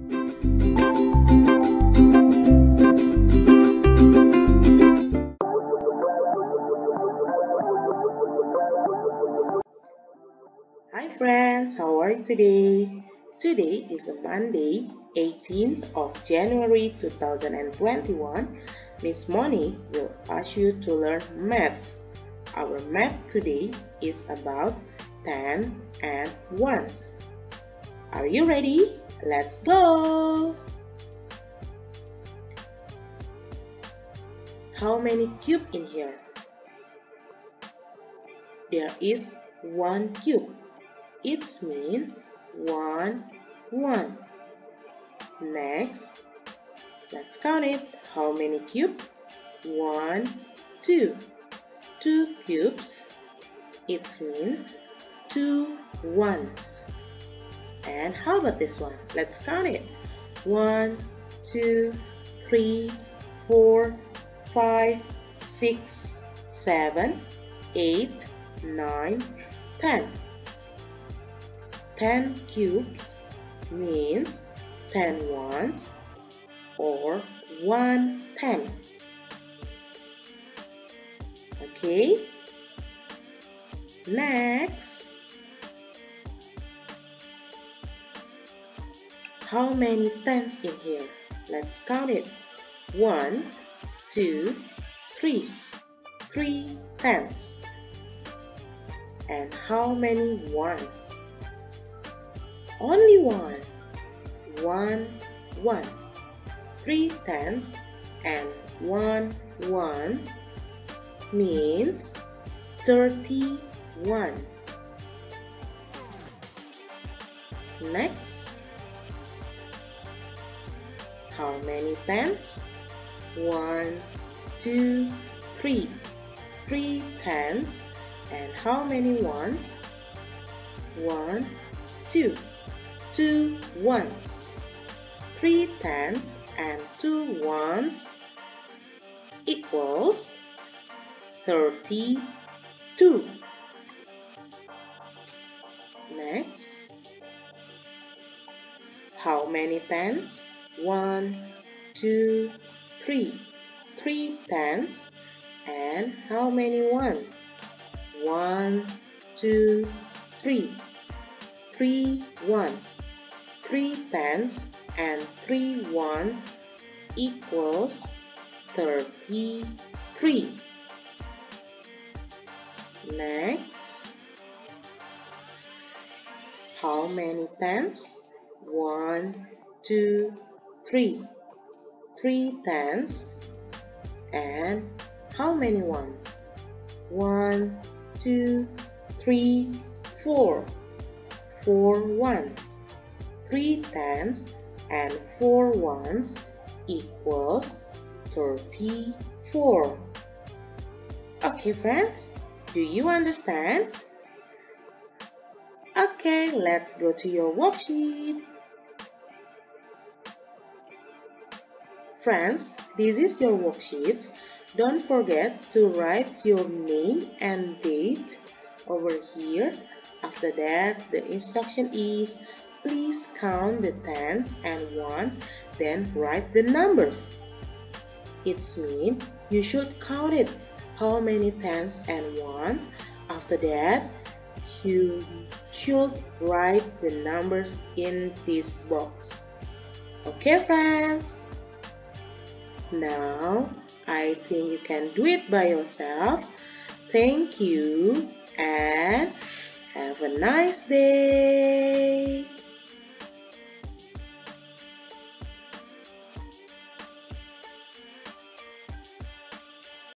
Hi friends, how are you today? Today is a Monday, 18th of January 2021. Miss Moni will ask you to learn math. Our math today is about tens and ones. Are you ready? Let's go! How many cube in here? There is one cube. It means one, one. Next, let's count it. How many cube? One, two. Two cubes. It means two ones. And how about this one? Let's count it. One, two, three, four, five, six, seven, eight, nine, ten. 10 cubes means 10 ones or 1 pen. Okay? Next, how many tens in here? Let's count it. One, two, three. Three tens. And how many ones? Only one. One, one. Three tens and one, one means thirty-one. Next, how many tens? One, two, three. Three tens and how many ones? One, two two ones, three tens and two ones equals 32. Next, how many tens? One, two, three. Three tens and how many ones? One, two, three. Three ones three tens and three ones equals 33. Next, how many tens? One, two, three. Three tens and how many ones? One, two, three, four. Four ones. 3 and four ones equals 34. Okay, friends, do you understand? Okay, let's go to your worksheet. Friends, this is your worksheet. Don't forget to write your name and date over here. After that, the instruction is Please count the tens and ones, then write the numbers. It means you should count it. How many tens and ones? After that, you should write the numbers in this box. Okay, friends? Now, I think you can do it by yourself. Thank you and have a nice day.